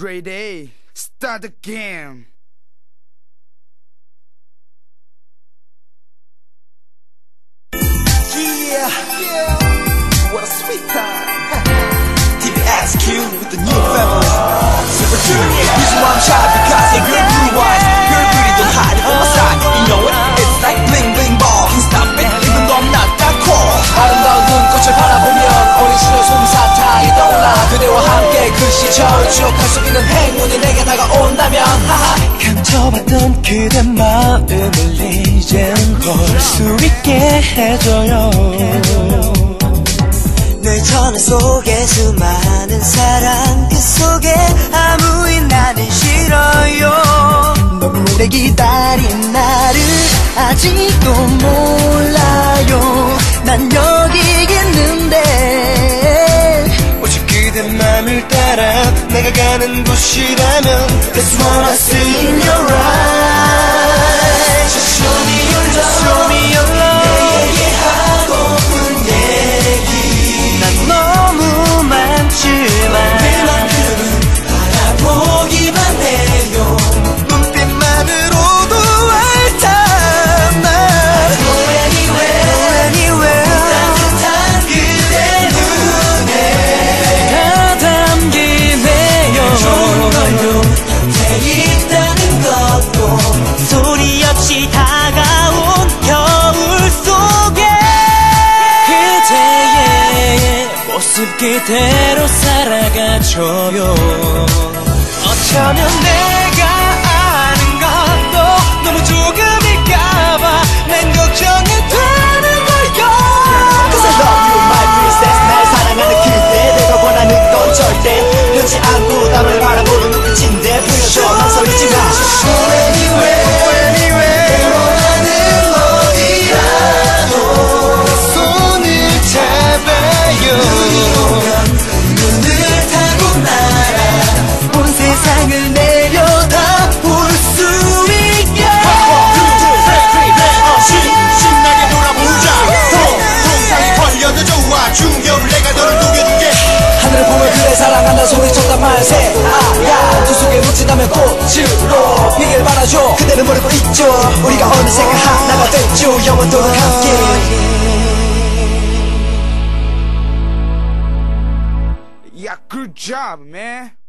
Ready, start the game. Yeah, yeah. What a sweet time. TVXQ with the new family. Super Junior. Reason why I'm shy because you're good blue eyes. You're beauty, don't hide from my side. You know it, it's like bling bling ball. Can't stop it, even though I'm not that cool. 아름다운 눈꽃을 바라보면 어린 시절 솜사탕이 떠올라. 그대와 함께 그 시절 추억할 수 있는 행운이 내게 다가온다면. 하하. 감춰봤던 그대 마음을 이젠 볼 수 있게 해줘요 늘 전화 속에 수많은 사랑 그 속에 아무리 나는 싫어요. 너무 오래 기다린 나를 아직도 몰라요. 난 여기 있는데. 오직 그대 맘을 따라 내가 가는 곳이라면 That's what I see in your eyes 모습 그대로 살아가줘요. 어쩌면 내가 묻힌다면 꽃으로 비길 바라줘 그대는 모르고 있죠. 우리가 어느새가 하나가 됐죠. 영원토록 함께. Yeah, good job, man.